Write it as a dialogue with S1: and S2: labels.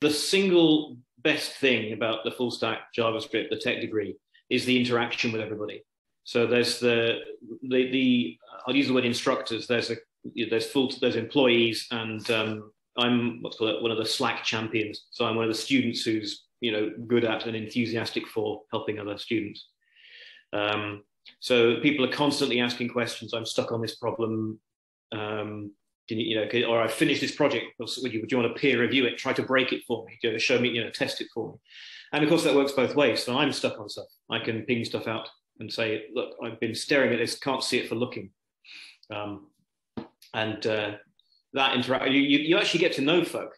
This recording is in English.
S1: the single best thing about the full stack JavaScript, the tech degree, is the interaction with everybody. So there's the the, the I'll use the word instructors. There's a there's full there's employees and um, I'm what's called one of the Slack champions. So I'm one of the students who's you know good at and enthusiastic for helping other students. Um, so people are constantly asking questions. I'm stuck on this problem. Um, can you, you know, can, or I finished this project. Would you, would you want to peer review it? Try to break it for me. You know, show me, you know, test it for me. And of course, that works both ways. So I'm stuck on stuff. I can ping stuff out and say, look, I've been staring at this, can't see it for looking. Um, and uh, that interact, you, you, you, actually get to know folk.